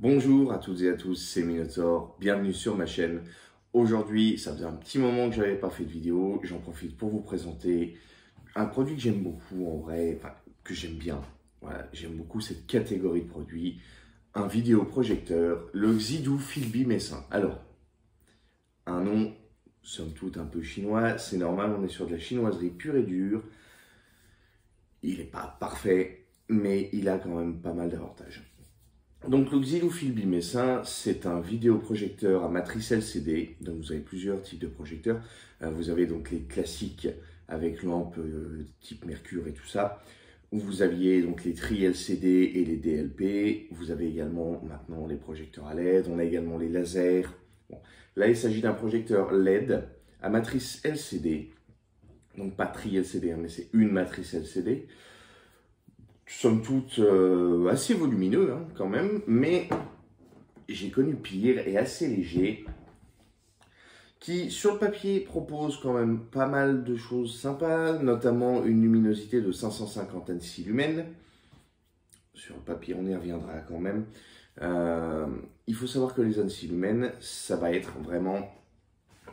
Bonjour à toutes et à tous, c'est Minotaur, bienvenue sur ma chaîne. Aujourd'hui, ça faisait un petit moment que j'avais pas fait de vidéo, j'en profite pour vous présenter un produit que j'aime beaucoup en vrai, enfin, que j'aime bien. J'aime beaucoup cette catégorie de produits, un vidéoprojecteur, le Xidou Philby Messin. Alors, un nom, somme toute un peu chinois, c'est normal, on est sur de la chinoiserie pure et dure. Il n'est pas parfait, mais il a quand même pas mal d'avantages. Donc le Xilou Philby Messin, c'est un vidéoprojecteur à matrice LCD. Donc vous avez plusieurs types de projecteurs. Euh, vous avez donc les classiques avec lampe euh, type mercure et tout ça. Vous aviez donc les tri LCD et les DLP. Vous avez également maintenant les projecteurs à LED. On a également les lasers. Là, il s'agit d'un projecteur LED à matrice LCD. Donc pas tri LCD, hein, mais c'est une matrice LCD somme toute euh, assez volumineux hein, quand même, mais j'ai connu pire et assez léger, qui sur le papier propose quand même pas mal de choses sympas, notamment une luminosité de 550 ANSI lumens. Sur le papier, on y reviendra quand même. Euh, il faut savoir que les ANSI lumens, ça va être vraiment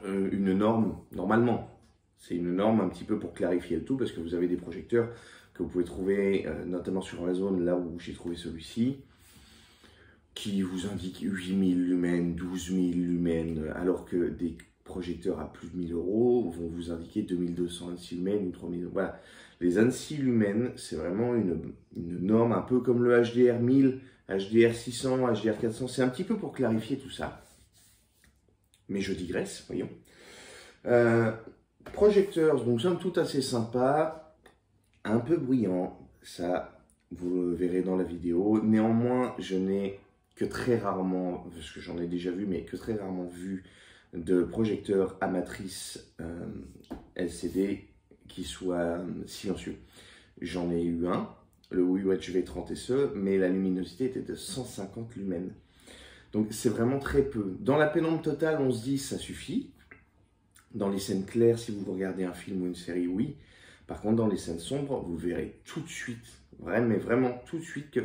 euh, une norme, normalement. C'est une norme un petit peu pour clarifier le tout, parce que vous avez des projecteurs que vous pouvez trouver euh, notamment sur Amazon, là où j'ai trouvé celui-ci, qui vous indique 8000 lumens, 12000 lumens, alors que des projecteurs à plus de 1000 euros vont vous indiquer 2200 ANSI lumens ou 3000. Voilà. Les ANSI lumens, c'est vraiment une, norme un peu comme le HDR 1000, HDR 600, HDR 400. C'est un petit peu pour clarifier tout ça. Mais je digresse, voyons. Euh, projecteurs, donc somme tout assez sympa un peu bruyant, ça vous le verrez dans la vidéo. Néanmoins, je n'ai que très rarement, parce que j'en ai déjà vu, mais que très rarement vu de projecteur à euh, LCD qui soit euh, silencieux. J'en ai eu un, le WiiWatch V30 SE, mais la luminosité était de 150 lumens. Donc c'est vraiment très peu. Dans la pénombre totale, on se dit ça suffit. Dans les scènes claires, si vous regardez un film ou une série, oui. Par contre, dans les scènes sombres, vous verrez tout de suite, vraiment, mais vraiment tout de suite que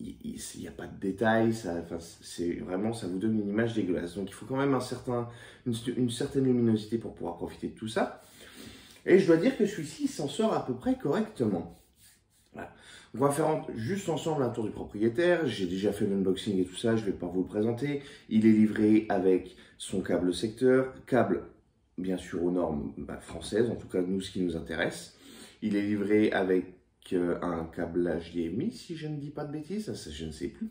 il n'y a pas de détails, ça, c'est vraiment, ça vous donne une image dégueulasse. Donc il faut quand même un certain, une, certaine luminosité pour pouvoir profiter de tout ça. Et je dois dire que celui-ci s'en sort à peu près correctement. On va faire juste ensemble un tour du propriétaire. J'ai déjà fait l'unboxing et tout ça, je ne vais pas vous le présenter. Il est livré avec son câble secteur, câble bien sûr aux normes bah, françaises, en tout cas nous ce qui nous intéresse. Il est livré avec euh, un câble HDMI, si je ne dis pas de bêtises, ça, je ne sais plus,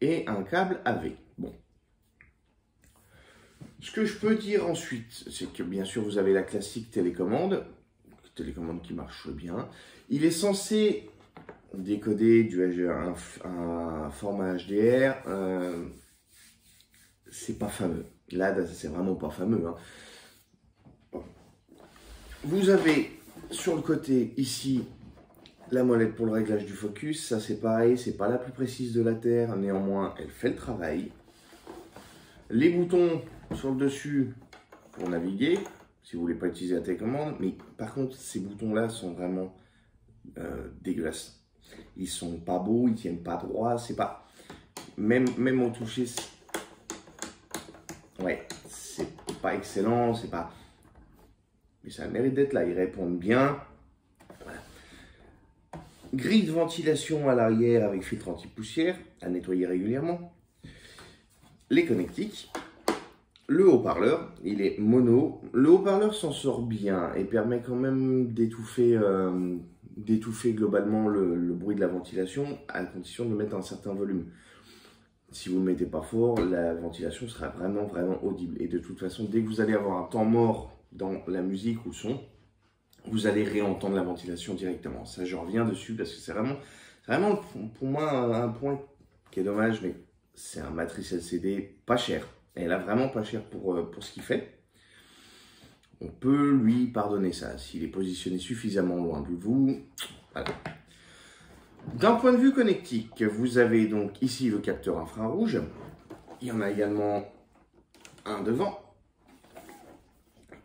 et un câble AV. Bon. Ce que je peux dire ensuite, c'est que bien sûr vous avez la classique télécommande, télécommande qui marche bien. Il est censé décoder du un, format HDR. Euh, c'est pas fameux. Là, c'est vraiment pas fameux. Hein. Vous avez sur le côté ici la molette pour le réglage du focus. Ça c'est pareil, c'est pas la plus précise de la Terre, néanmoins elle fait le travail. Les boutons sur le dessus pour naviguer, si vous voulez pas utiliser la télécommande. Mais par contre, ces boutons-là sont vraiment euh, dégueulasses. Ils sont pas beaux, ils tiennent pas droit, c'est pas... Même, même au toucher, ouais, c'est pas excellent, c'est pas ça mérite d'être là. Ils répondent bien. Grille de ventilation à l'arrière avec filtre anti-poussière à nettoyer régulièrement. Les connectiques. Le haut-parleur, il est mono. Le haut-parleur s'en sort bien et permet quand même d'étouffer euh, globalement le, le, bruit de la ventilation à condition de mettre un certain volume. Si vous ne mettez pas fort, la ventilation sera vraiment vraiment audible. Et de toute façon, dès que vous allez avoir un temps mort dans la musique ou son, vous allez réentendre la ventilation directement. Ça, je reviens dessus parce que c'est vraiment, vraiment pour moi un, point qui est dommage, mais c'est un matrice LCD pas cher. Elle a vraiment pas cher pour, euh, pour ce qu'il fait. On peut lui pardonner ça s'il est positionné suffisamment loin de vous. D'un point de vue connectique, vous avez donc ici le capteur infrarouge. Il y en a également un devant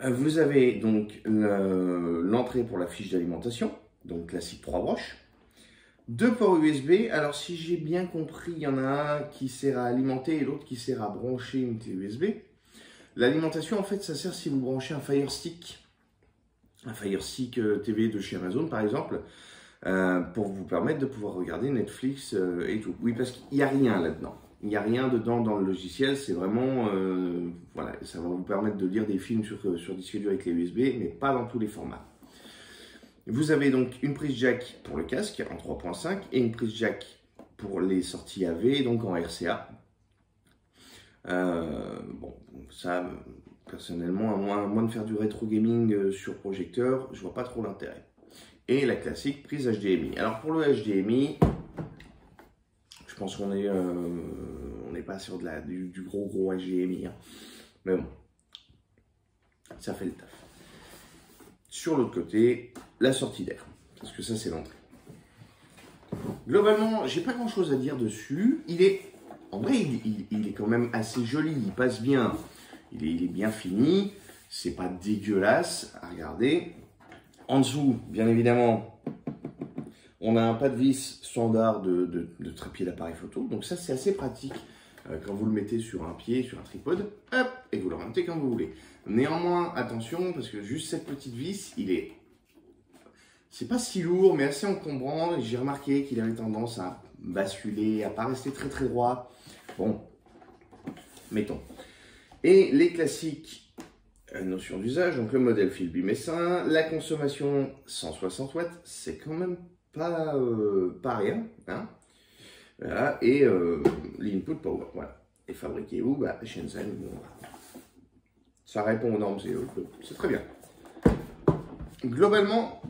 vous avez donc l'entrée pour la fiche d'alimentation, donc classique 3 broches. Deux ports USB. Alors, si j'ai bien compris, il y en a un qui sert à alimenter et l'autre qui sert à brancher une clé USB. L'alimentation, en fait, ça sert si vous branchez un Fire Stick, un Fire Stick euh, TV de chez Amazon, par exemple, euh, pour vous permettre de pouvoir regarder Netflix euh, et tout. Oui, parce qu'il n'y a rien là-dedans. Il n'y a rien dedans dans le logiciel. C'est vraiment, voilà, ça va vous permettre de lire des films sur, sur disque dur avec les USB, mais pas dans tous les formats. Vous avez donc une prise jack pour le casque en 3.5 et une prise jack pour les sorties AV, donc en RCA. Euh, bon, ça, personnellement, à moins, de faire du rétro gaming euh, sur projecteur, je vois pas trop l'intérêt. Et la classique prise HDMI. Alors pour le HDMI, pense qu'on est, euh, n'est pas sur du, gros gros HDMI, hein. mais bon, ça fait le taf. Sur l'autre côté, la sortie d'air. Parce que ça, c'est l'entrée. Globalement, j'ai pas grand chose à dire dessus. Il est, en vrai, il, est quand même assez joli. Il passe bien. Il est, il est bien fini. C'est pas dégueulasse à regarder. En dessous, bien évidemment, on a un pas de vis standard de, de, trépied d'appareil photo. Donc ça, c'est assez pratique euh, quand vous le mettez sur un pied, sur un tripode. Hop, et vous le remontez quand vous voulez. Néanmoins, attention, parce que juste cette petite vis, il est c'est pas si lourd, mais assez encombrant. J'ai remarqué qu'il avait tendance à basculer, à pas rester très très droit. Bon, mettons. Et les classiques euh, notions d'usage, donc le modèle fil bimessin, la consommation 160 watts, c'est quand même pas, euh, pas rien. Hein. Et euh, l'input power, voilà. Et fabriqué où? Bah, Shenzhen. ça répond aux normes c'est très bien. Globalement,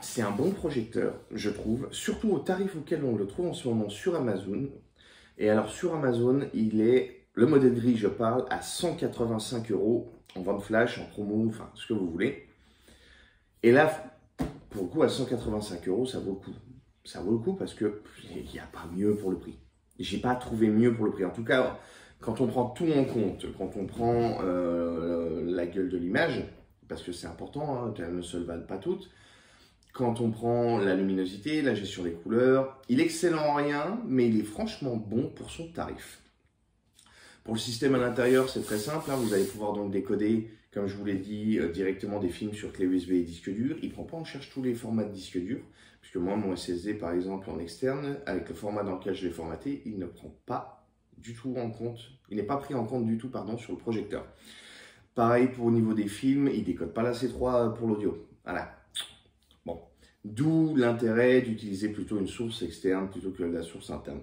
c'est un bon projecteur, je trouve, surtout au tarif auquel on le trouve en ce moment sur Amazon. Et alors sur Amazon, il est, le modèle gris, je parle, à 185 euros en vente flash, en promo, enfin ce que vous voulez. Et là, pour le coup, à 185 euros, ça vaut le coup. Ça vaut le coup parce que il n'y a pas mieux pour le prix. J'ai pas trouvé mieux pour le prix. En tout cas, quand on prend tout en compte, quand on prend euh, la gueule de l'image, parce que c'est important, hein, qu'elles ne se valent pas toutes, quand on prend la luminosité, la gestion des couleurs, il est excellent en rien, mais il est franchement bon pour son tarif. Pour le système à l'intérieur, c'est très simple. Hein. vous allez pouvoir donc décoder, comme je vous l'ai dit, euh, directement des films sur clé USB et disque dur. Il ne prend pas en charge tous les formats de disque dur, puisque moi, mon SSD, par exemple, en externe, avec le format dans lequel je l'ai formaté, il ne prend pas du tout en compte, il n'est pas pris en compte du tout, pardon, sur le projecteur. Pareil pour au niveau des films, il décode pas la C3 pour l'audio. Voilà, D'où l'intérêt d'utiliser plutôt une source externe plutôt que la source interne.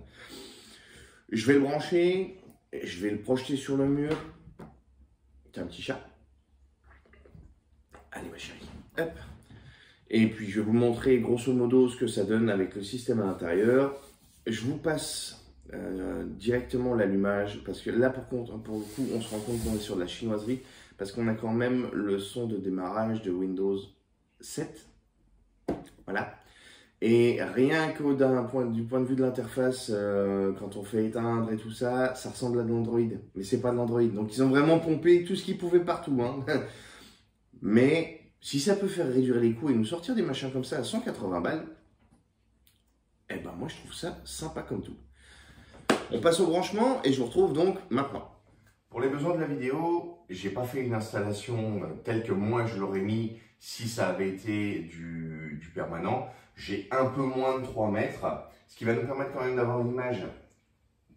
Je vais le brancher, je vais le projeter sur le mur. T'as un petit chat. Allez ma chérie. Et puis je vais vous montrer grosso modo ce que ça donne avec le système à l'intérieur. Je vous passe euh, directement l'allumage parce que là pour, contre, pour le coup on se rend compte qu'on est sur de la chinoiserie parce qu'on a quand même le son de démarrage de Windows 7 voilà. Et rien que point, du point de vue de l'interface, euh, quand on fait éteindre et tout ça, ça ressemble à de l'Android. Mais c'est pas de l'Android. Donc ils ont vraiment pompé tout ce qu'ils pouvaient partout. Hein. Mais si ça peut faire réduire les coûts et nous sortir des machins comme ça à 180 balles, eh ben moi je trouve ça sympa comme tout. On passe au branchement et je vous retrouve donc maintenant. Pour les besoins de la vidéo, j'ai pas fait une installation euh, telle que moi je l'aurais mis si ça avait été du, permanent. J'ai un peu moins de 3 mètres, ce qui va nous permettre quand même d'avoir une image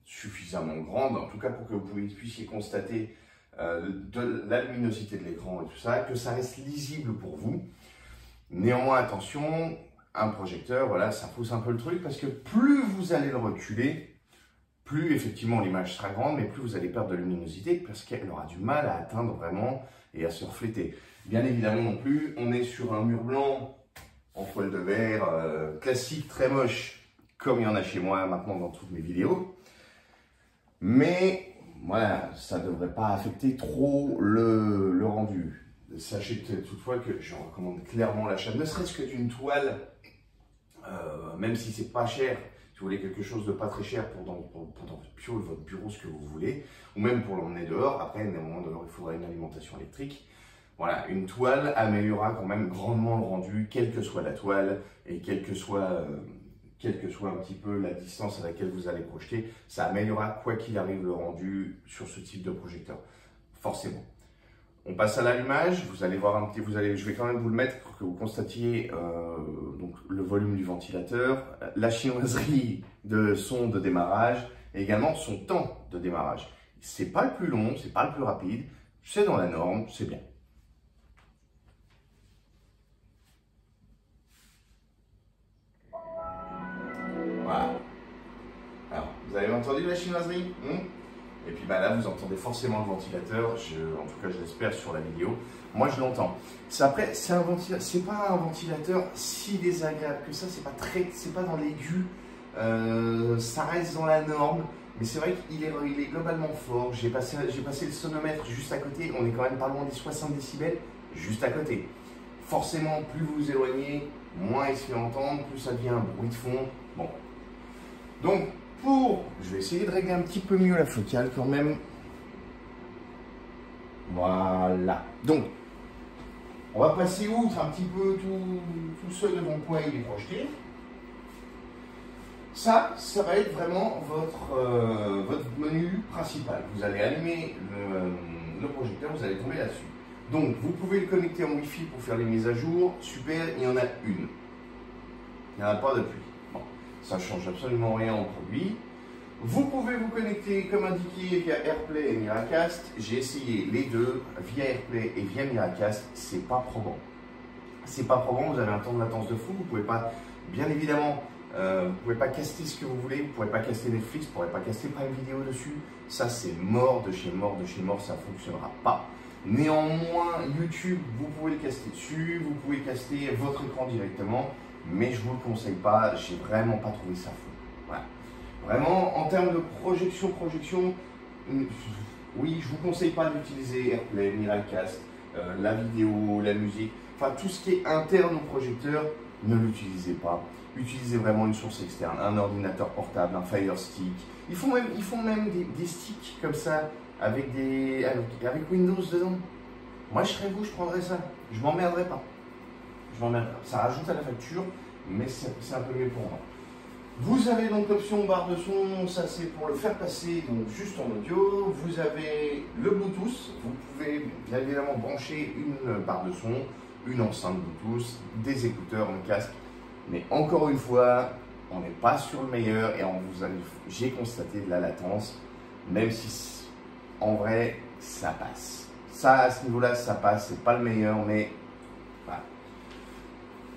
suffisamment grande, en tout cas pour que vous puissiez constater euh, de la luminosité de l'écran et tout ça, que ça reste lisible pour vous. Néanmoins, attention, un projecteur, voilà, ça pousse un peu le truc parce que plus vous allez le reculer, plus effectivement l'image sera grande, mais plus vous allez perdre de luminosité parce qu'elle aura du mal à atteindre vraiment et à se refléter. Bien évidemment non plus, on est sur un mur blanc en toile de verre euh, classique, très moche, comme il y en a chez moi maintenant dans toutes mes vidéos. Mais voilà, ça ne devrait pas affecter trop le, rendu. Sachez toutefois que je recommande clairement l'achat, ne serait-ce que d'une toile, euh, même si c'est pas cher, si vous voulez quelque chose de pas très cher pour dans, votre piole, votre bureau, ce que vous voulez, ou même pour l'emmener dehors. Après, néanmoins, dehors, il faudra une alimentation électrique. Voilà, une toile améliorera quand même grandement le rendu, quelle que soit la toile et quelle que soit euh, quelle que soit un petit peu la distance à laquelle vous allez projeter, ça améliorera quoi qu'il arrive le rendu sur ce type de projecteur, forcément. On passe à l'allumage, vous allez voir un petit, vous allez, je vais quand même vous le mettre pour que vous constatiez euh, donc le volume du ventilateur, la chinoiserie de son de démarrage et également son temps de démarrage. C'est pas le plus long, c'est pas le plus rapide, c'est dans la norme, c'est bien. Vous avez entendu la chinoiserie hmm? Et puis bah, là, vous entendez forcément le ventilateur, en tout cas je l'espère sur la vidéo. Moi, je l'entends. Après, c'est pas un ventilateur si désagréable que ça, c'est pas très, pas dans l'aigu, euh, ça reste dans la norme. Mais c'est vrai qu'il est, il est globalement fort. J'ai passé, passé le sonomètre juste à côté. On est quand même pas loin des 60 décibels juste à côté. Forcément, plus vous vous éloignez, moins il se fait entendre, plus ça devient un bruit de fond. Bon. Donc, Je vais essayer de régler un petit peu mieux la focale quand même. Voilà. Donc, on va passer outre un petit peu tout, tout ce devant quoi il est projeté. Ça, ça va être vraiment votre, euh, votre menu principal. Vous allez allumer le, projecteur, vous allez tomber là-dessus. Donc, vous pouvez le connecter en Wi-Fi pour faire les mises à jour. Super, il y en a une. Il n'y en a pas depuis. Bon, ça change absolument rien au produit. Vous pouvez vous connecter comme indiqué via AirPlay et Miracast. J'ai essayé les deux via AirPlay et via Miracast. C'est pas probant. C'est pas probant, vous avez un temps de latence de fou. Vous pouvez pas, bien évidemment, euh, vous pouvez pas caster ce que vous voulez, vous ne pourrez pas caster Netflix, vous pourrez pas caster Prime Video dessus. Ça, c'est mort de chez mort de chez mort, ça ne fonctionnera pas. Néanmoins, YouTube, vous pouvez le caster dessus, vous pouvez caster votre écran directement, mais je ne vous le conseille pas, j'ai vraiment pas trouvé ça fou. Vraiment, en termes de projection, projection, mm, oui, je ne vous conseille pas d'utiliser AirPlay, Miracast, euh, la vidéo, la musique, enfin tout ce qui est interne au projecteur, ne l'utilisez pas utilisez vraiment une source externe, un ordinateur portable, un Fire Stick. Ils font même, ils font même des, sticks comme ça avec, des, avec, Windows dedans. Moi, je serais vous, je prendrais ça. Je m'emmerderais pas. Ça rajoute à la facture, mais c'est un peu mieux pour moi. Vous avez donc l'option barre de son, ça c'est pour le faire passer donc juste en audio. Vous avez le Bluetooth, vous pouvez bien évidemment brancher une barre de son, une enceinte Bluetooth, des écouteurs, un casque mais encore une fois, on n'est pas sur le meilleur et j'ai constaté de la latence, même si en vrai, ça passe. Ça, à ce niveau-là, ça passe. C'est pas le meilleur, mais.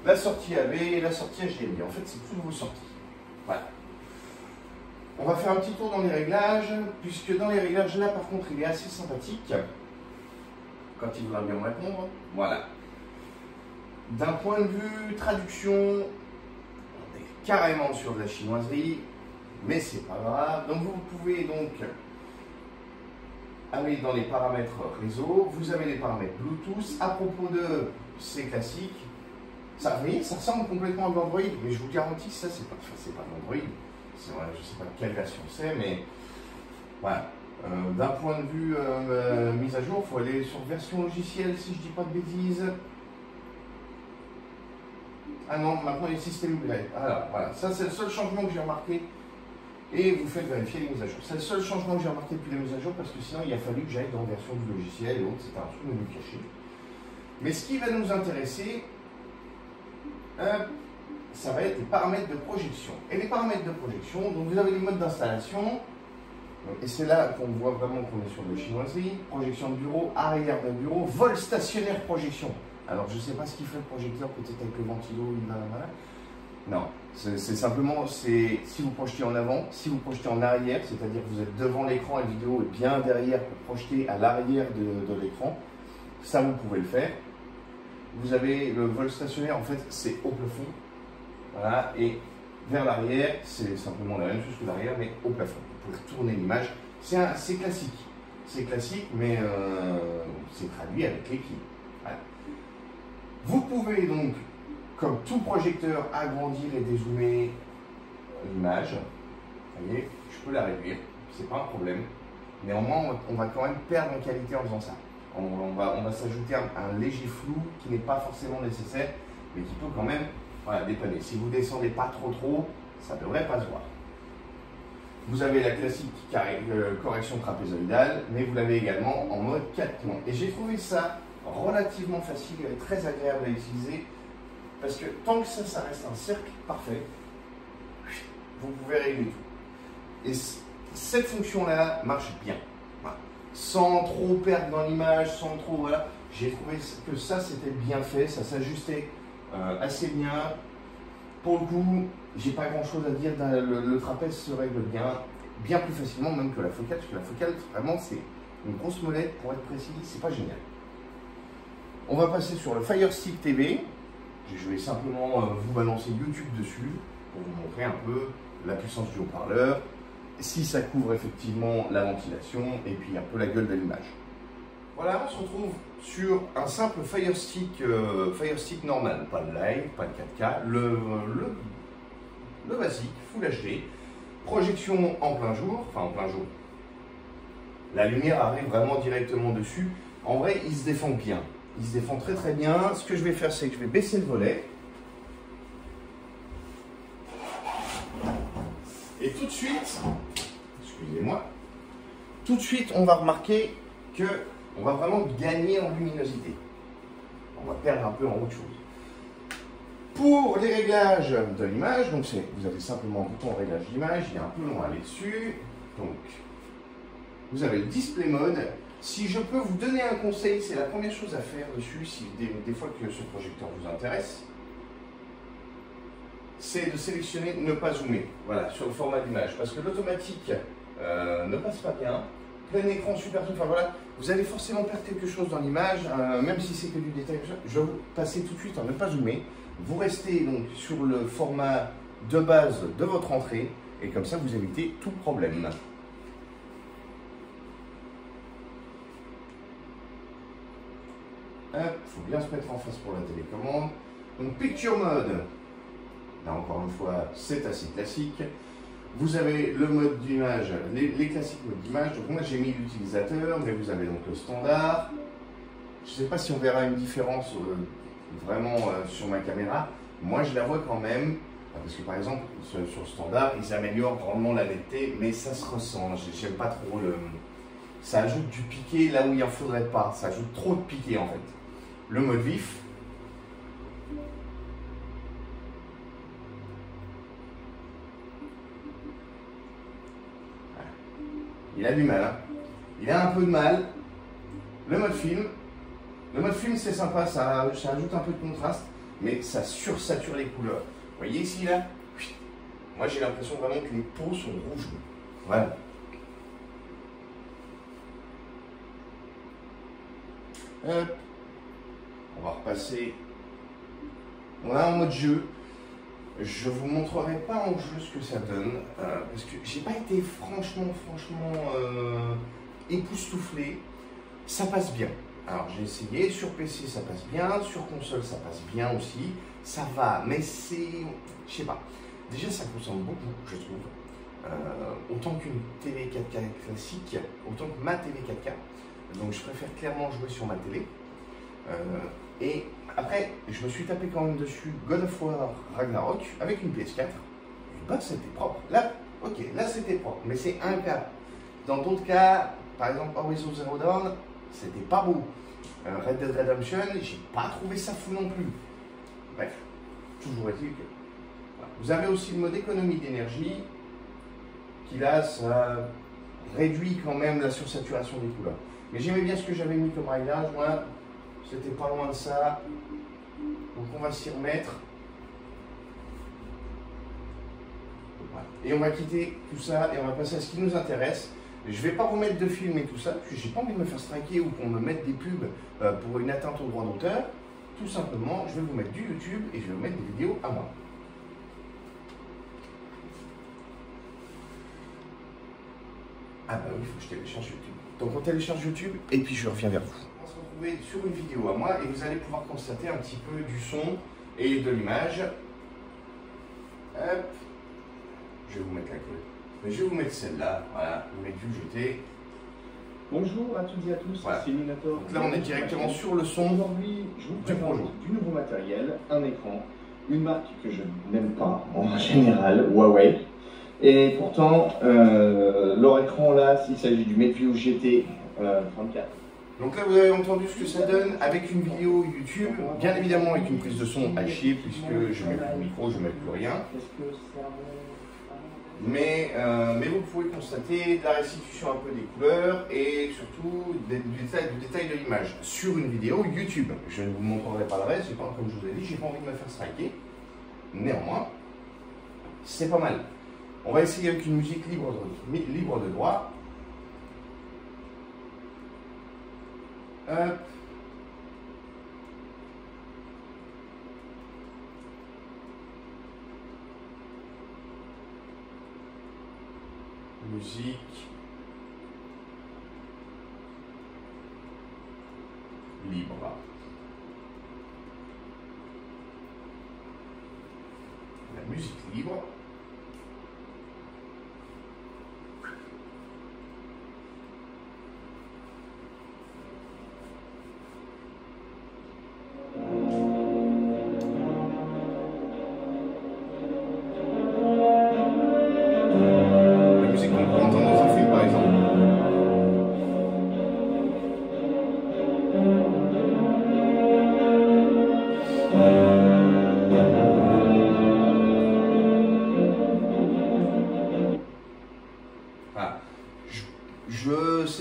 La sortie AB la sortie HDMI. En fait, c'est toutes vos sorties. Voilà. On va faire un petit tour dans les réglages, puisque dans les réglages, là, par contre, il est assez sympathique. Quand il voudra bien répondre. Voilà. D'un point de vue traduction, on est carrément sur de la chinoiserie, mais c'est pas grave. Donc vous pouvez donc aller dans les paramètres réseau, vous avez les paramètres Bluetooth. À propos de ces classiques, ça, ça ressemble complètement à l'Android, mais je vous garantis ça, c'est pas, c'est pas je ne sais pas quelle version c'est, mais voilà. Euh, d'un point de vue euh, mise à jour, il faut aller sur version logicielle, si je dis pas de bêtises. Ah non, maintenant les systèmes upgrade. Alors voilà, ça c'est le seul changement que j'ai remarqué. Et vous faites vérifier les mises à jour. C'est le seul changement que j'ai remarqué depuis les mises à jour parce que sinon il a fallu que j'aille dans version du logiciel et autres, c'était un truc menu caché. Mais ce qui va nous intéresser, ça va être les paramètres de projection. Et les paramètres de projection, donc vous avez les modes d'installation, et c'est là qu'on voit vraiment qu'on est sur le chinoiserie, projection de bureau, arrière de bureau, vol stationnaire projection. Alors, je ne sais pas ce qu'il fait le projecteur, peut-être avec le ventilo, il Non, c'est simplement, c'est si vous projetez en avant, si vous projetez en arrière, c'est-à-dire que vous êtes devant l'écran et la vidéo est bien derrière pour projeter à l'arrière de, l'écran, ça vous pouvez le faire. Vous avez le vol stationnaire, en fait, c'est au plafond. Voilà, et vers l'arrière, c'est simplement la même chose que l'arrière, mais au plafond. Vous pouvez tourner l'image. C'est classique. C'est classique, mais euh, c'est traduit avec les clés. Vous pouvez donc, comme tout projecteur, agrandir et dézoomer l'image. Vous voyez, je peux la réduire, c'est pas un problème. Néanmoins, on va quand même perdre en qualité en faisant ça. On, va, s'ajouter un, léger flou qui n'est pas forcément nécessaire, mais qui peut quand même voilà, dépanner. Si vous descendez pas trop trop, ça ne devrait pas se voir. Vous avez la classique euh, correction trapézoïdale, mais vous l'avez également en mode 4 plombs. Et j'ai trouvé ça relativement facile et très agréable à utiliser, parce que tant que ça, ça reste un cercle parfait, vous pouvez régler tout. Et cette fonction-là marche bien. Sans trop perdre dans l'image, sans trop... Voilà. J'ai trouvé que ça, c'était bien fait, ça s'ajustait euh, assez bien. Pour le coup, j'ai pas grand chose à dire, le, trapèze se règle bien, bien plus facilement même que la focale, parce que la focale, vraiment, c'est une grosse molette, pour être précis, c'est pas génial. On va passer sur le Fire Stick TV. Je vais simplement euh, vous balancer YouTube dessus pour vous montrer un peu la puissance du haut-parleur, si ça couvre effectivement la ventilation et puis un peu la gueule de l'image. Voilà, on se retrouve sur un simple Fire Stick, euh, Fire Stick normal, pas de live, pas de 4K, le, le, le basique, Full HD, projection en plein jour, enfin en plein jour. La lumière arrive vraiment directement dessus. En vrai, il se défend bien. Il se défend très très bien. Ce que je vais faire, c'est que je vais baisser le volet. Et tout de suite, excusez-moi, tout de suite, on va remarquer que on va vraiment gagner en luminosité. On va perdre un peu en autre chose. Pour les réglages de l'image, vous avez simplement un bouton réglage d'image, il est un peu long à aller dessus. Donc, vous avez le display mode. Si je peux vous donner un conseil, c'est la première chose à faire dessus, si des, fois que ce projecteur vous intéresse, c'est de sélectionner ne pas zoomer, voilà, sur le format d'image, parce que l'automatique euh, ne passe pas bien plein écran, super tout, enfin voilà, vous allez forcément perdre quelque chose dans l'image, euh, même si c'est que du détail. Je vais vous passer tout de suite en ne pas zoomer. Vous restez donc sur le format de base de votre entrée, et comme ça vous évitez tout problème. Il faut bien se mettre en face pour la télécommande. Donc Picture Mode, là encore une fois, c'est assez classique. Vous avez le mode d'image, les, classiques modes d'image. Donc moi j'ai mis l'utilisateur, mais vous avez donc le standard. Je ne sais pas si on verra une différence euh, vraiment euh, sur ma caméra. Moi je la vois quand même, parce que par exemple sur, le standard, ils améliorent grandement la netteté, mais ça se ressent. J'aime pas trop le. Ça ajoute du piqué là où il en faudrait pas. Ça ajoute trop de piqué en fait. Le mode vif, Il a du mal. Hein. Il a un peu de mal. Le mode film. Le mode film, c'est sympa, ça, ajoute un peu de contraste, mais ça sursature les couleurs. Vous voyez ici, là? Moi, j'ai l'impression vraiment que les peaux sont rouges. Voilà. On va repasser. On a un mode jeu. Je vous montrerai pas en jeu ce que ça donne, euh, parce que j'ai pas été franchement, franchement euh, époustouflé. Ça passe bien. Alors j'ai essayé, sur PC ça passe bien, sur console ça passe bien aussi, ça va, mais c'est, je sais pas. Déjà ça consomme beaucoup, je trouve. Euh, autant qu'une télé 4K classique, autant que ma télé 4K. Donc je préfère clairement jouer sur ma télé. et après, je me suis tapé quand même dessus God of War Ragnarok avec une PS4. Bah, c'était propre. Là, ok, là c'était propre, mais c'est un cas. Dans d'autres cas, par exemple Horizon Zero Dawn, c'était pas beau. Euh, Red Dead Redemption, j'ai pas trouvé ça fou non plus. Bref, toujours est-il que. Vous avez aussi le mode économie d'énergie, qui là, ça réduit quand même la sursaturation des couleurs. Mais j'aimais bien ce que j'avais mis comme réglage, moi, c'était pas loin de ça. Donc on va s'y remettre. Et on va quitter tout ça et on va passer à ce qui nous intéresse. Je ne vais pas vous mettre de film et tout ça, parce que j'ai pas envie de me faire striker ou qu'on me mette des pubs euh, pour une atteinte au droit d'auteur. Tout simplement, je vais vous mettre du YouTube et je vais vous mettre des vidéos à moi. Ah bah oui, il faut que je télécharge YouTube. Donc on télécharge YouTube et puis je reviens vers vous sur une vidéo à moi et vous allez pouvoir constater un petit peu du son et de l'image. Hop. Je vais vous mettre la colle. Mais je vais vous mettre celle-là. Voilà, vous mettez jeter. Bonjour à toutes et à tous, c'est Minator. là, on est directement sur le son. Aujourd'hui, je vous présente du nouveau matériel, un écran une marque que je n'aime pas en général, Huawei. Et pourtant, euh, leur écran là, s'il s'agit du MateView GT 34. Donc là, vous avez entendu ce que ça donne avec une vidéo YouTube, bien évidemment avec une prise de son à chier, puisque je ne mets plus de micro, je ne mets plus rien. Mais, euh, mais vous pouvez constater la restitution un peu des couleurs et surtout du détail, du détail de l'image sur une vidéo YouTube. Je ne vous montrerai pas le reste, pas, comme je vous ai dit, j'ai pas envie de me faire striker. Néanmoins, c'est pas mal. On va essayer avec une musique libre de, libre de droit. Hop. Musique. Libre. La musique libre.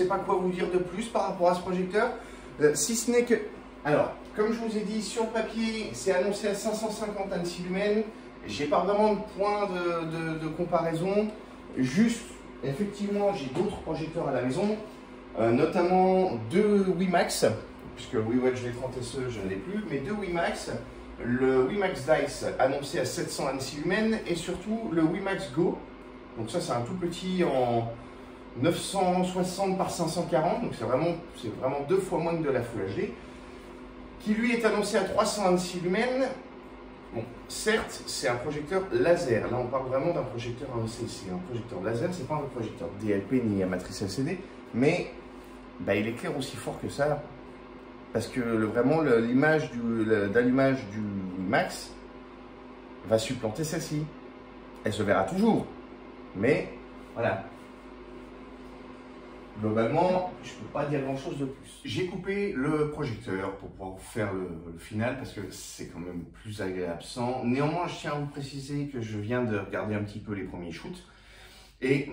Pas quoi vous dire de plus par rapport à ce projecteur, euh, si ce n'est que... Alors, comme je vous ai dit, sur papier, c'est annoncé à 550 Annecy lumens. J'ai pas vraiment de point de, comparaison. Juste, effectivement, j'ai d'autres projecteurs à la maison, euh, notamment deux WiMax, puisque WiWatch V30 SE, je ne l'ai plus, mais deux WiMax. Le WiMax Dice annoncé à 700 Annecy lumens et surtout le WiMax Go. Donc ça, c'est un tout petit en 960 par 540, donc c'est vraiment, vraiment deux fois moins que de la Full HD, qui lui est annoncé à 326 lumens. Bon, certes, c'est un projecteur laser. Là, on parle vraiment d'un projecteur c'est un projecteur laser, c'est pas un projecteur DLP ni à matrice LCD, mais bah, il éclaire aussi fort que ça, parce que vraiment l'image d'allumage du Max va supplanter celle-ci. Elle se verra toujours, mais voilà, Globalement, je ne peux pas dire grand chose de plus. J'ai coupé le projecteur pour pouvoir faire le, final parce que c'est quand même plus agréable sans. Néanmoins, je tiens à vous préciser que je viens de regarder un petit peu les premiers shoots et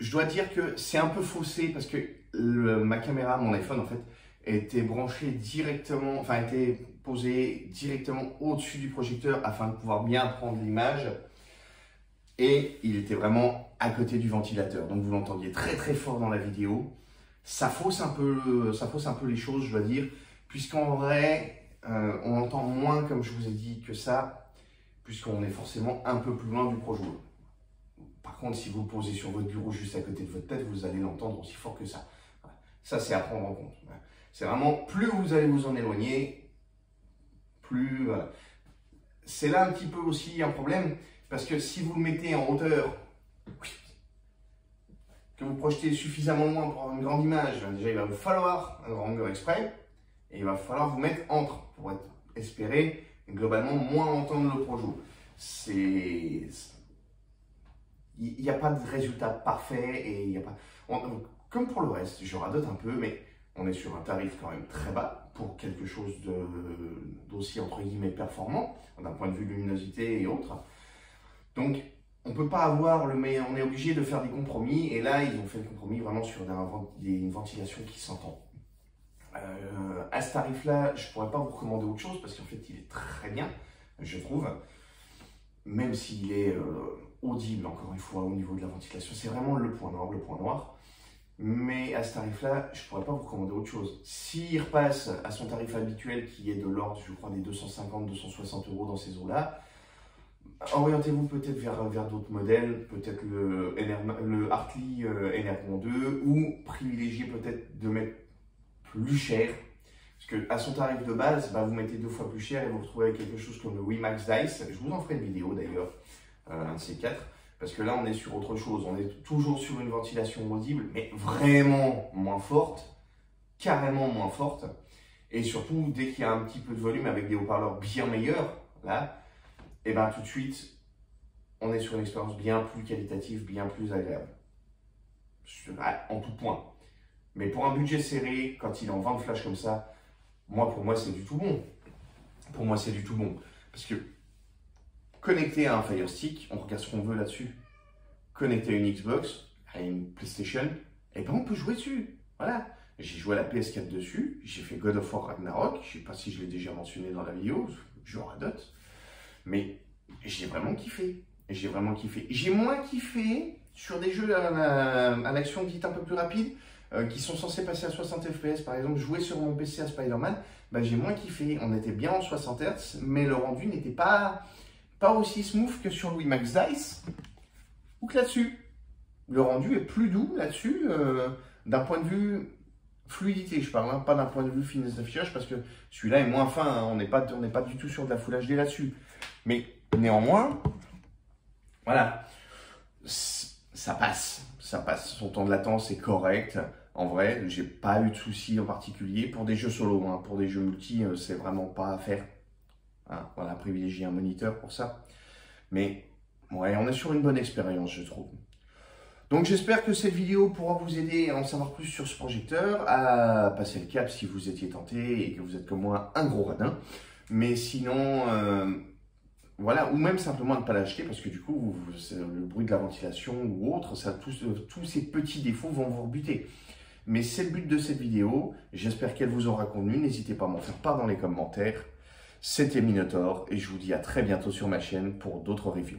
je dois dire que c'est un peu faussé parce que ma caméra, mon iPhone en fait, était branchée directement, enfin était posée directement au-dessus du projecteur afin de pouvoir bien prendre l'image et il était vraiment à côté du ventilateur. Donc vous l'entendiez très très fort dans la vidéo. Ça fausse un peu, ça fausse un peu les choses, je dois dire, puisqu'en vrai, euh, on entend moins, comme je vous ai dit, que ça, puisqu'on est forcément un peu plus loin du projet. Par contre, si vous posez sur votre bureau juste à côté de votre tête, vous allez l'entendre aussi fort que ça. Ça, c'est à prendre en compte. C'est vraiment, plus vous allez vous en éloigner, plus... C'est là un petit peu aussi un problème, parce que si vous le mettez en hauteur, que vous projetez suffisamment loin pour avoir une grande image, déjà il va vous falloir un grand angle exprès, et il va falloir vous mettre entre pour espérer globalement moins entendre le projo. Il n'y a pas de résultat parfait et il n'y a pas... comme pour le reste, je radote un peu, mais on est sur un tarif quand même très bas pour quelque chose d'aussi entre guillemets performant d'un point de vue luminosité et autres. Donc, on peut pas avoir le meilleur, on est obligé de faire des compromis, et là, ils ont fait le compromis vraiment sur une ventilation qui s'entend. Euh, à ce tarif-là, je ne pourrais pas vous recommander autre chose, parce qu'en fait, il est très bien, je trouve, même s'il est euh, audible, encore une fois, au niveau de la ventilation. C'est vraiment le point noir, le point noir. Mais à ce tarif-là, je ne pourrais pas vous recommander autre chose. S'il repasse à son tarif habituel, qui est de l'ordre, je crois, des 250-260 euros dans ces eaux-là, Orientez-vous peut-être vers, vers d'autres modèles, peut-être le, le Hartley euh, nr 2 ou privilégier peut-être de mettre plus cher. Parce que à son tarif de base, bah, vous mettez deux fois plus cher et vous retrouvez quelque chose comme le WiMax Dice. Je vous en ferai une vidéo d'ailleurs, euh, un de ces quatre. Parce que là, on est sur autre chose. On est toujours sur une ventilation audible, mais vraiment moins forte, carrément moins forte. Et surtout, dès qu'il y a un petit peu de volume avec des haut-parleurs bien meilleurs, là, et ben tout de suite, on est sur une expérience bien plus qualitative, bien plus agréable. En tout point. Mais pour un budget serré, quand il est en vente flash comme ça, moi, pour moi, c'est du tout bon. Pour moi, c'est du tout bon. Parce que connecté à un Fire Stick, on regarde ce qu'on veut là-dessus. Connecté à une Xbox, à une PlayStation, et eh ben on peut jouer dessus. Voilà. J'ai joué à la PS4 dessus, j'ai fait God of War Ragnarok, je sais pas si je l'ai déjà mentionné dans la vidéo, je radote, mais j'ai vraiment kiffé. J'ai vraiment kiffé. J'ai moins kiffé sur des jeux à, l'action dite un peu plus rapide, euh, qui sont censés passer à 60 FPS. Par exemple, jouer sur mon PC à Spider-Man, bah, j'ai moins kiffé. On était bien en 60 Hz, mais le rendu n'était pas, pas aussi smooth que sur Louis Max Dice ou que là-dessus. Le rendu est plus doux là-dessus, euh, d'un point de vue fluidité, je parle, pas d'un point de vue finesse d'affichage, parce que celui-là est moins fin, hein. on n'est pas, pas du tout sur de la Full HD là-dessus. Mais néanmoins, voilà, ça passe, ça passe. Son temps de latence est correct. En vrai, j'ai pas eu de soucis en particulier pour des jeux solo. Hein. Pour des jeux multi, euh, c'est vraiment pas à faire. Hein, voilà, privilégier un moniteur pour ça. Mais ouais, on est sur une bonne expérience, je trouve. Donc j'espère que cette vidéo pourra vous aider à en savoir plus sur ce projecteur, à passer le cap si vous étiez tenté et que vous êtes comme moi un gros radin. Mais sinon, euh, voilà, ou même simplement ne pas l'acheter parce que du coup, le bruit de la ventilation ou autre, ça, tous, tous ces petits défauts vont vous rebuter. Mais c'est le but de cette vidéo. J'espère qu'elle vous aura convenu. N'hésitez pas à m'en faire part dans les commentaires. C'était Minotaur et je vous dis à très bientôt sur ma chaîne pour d'autres reviews.